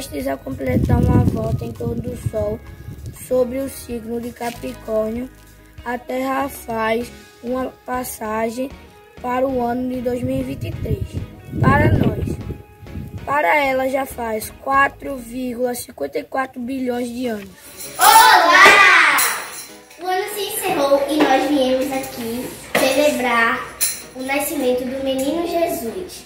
prestes a completar uma volta em torno do Sol sobre o signo de Capricórnio, a Terra faz uma passagem para o ano de 2023. Para nós, para ela já faz 4,54 bilhões de anos. Olá! O ano se encerrou e nós viemos aqui celebrar o nascimento do menino Jesus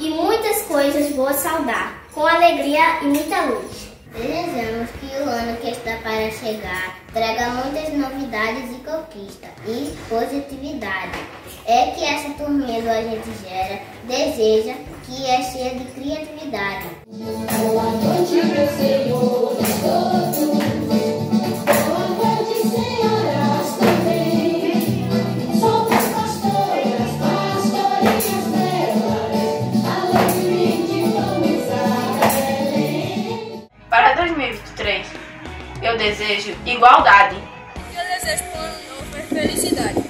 e muitas coisas boas saudar, com alegria e muita luz. Desejamos que o ano que está para chegar traga muitas novidades e conquista e positividade. É que essa turminha do Agente Gera deseja que é cheia de criatividade. Boa noite, meu Senhor, 2023, eu desejo igualdade. Eu desejo um ano novo e felicidade.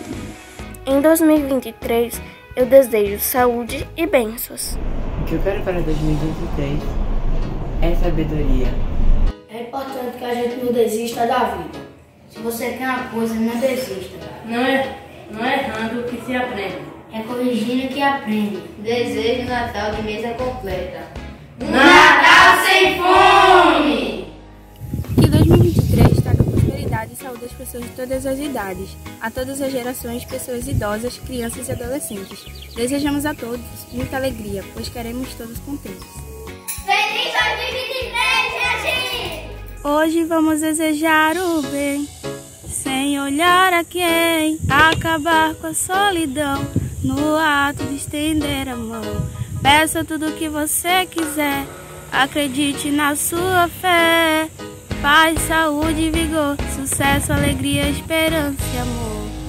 Em 2023, eu desejo saúde e bênçãos. O que eu quero para 2023 é sabedoria. É importante que a gente não desista da vida. Se você quer uma coisa, não desista, cara. Não é, não é errando que se aprende. É corrigindo que aprende. Desejo Natal de mesa completa. Natal pessoas de todas as idades, a todas as gerações, pessoas idosas, crianças e adolescentes. Desejamos a todos muita alegria, pois queremos todos contentes. Feliz 2023, gente! Hoje vamos desejar o bem, sem olhar a quem, acabar com a solidão, no ato de estender a mão. Peça tudo o que você quiser, acredite na sua fé. Paz, saúde e vigor, sucesso, alegria, esperança e amor.